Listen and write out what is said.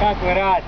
как вы рады.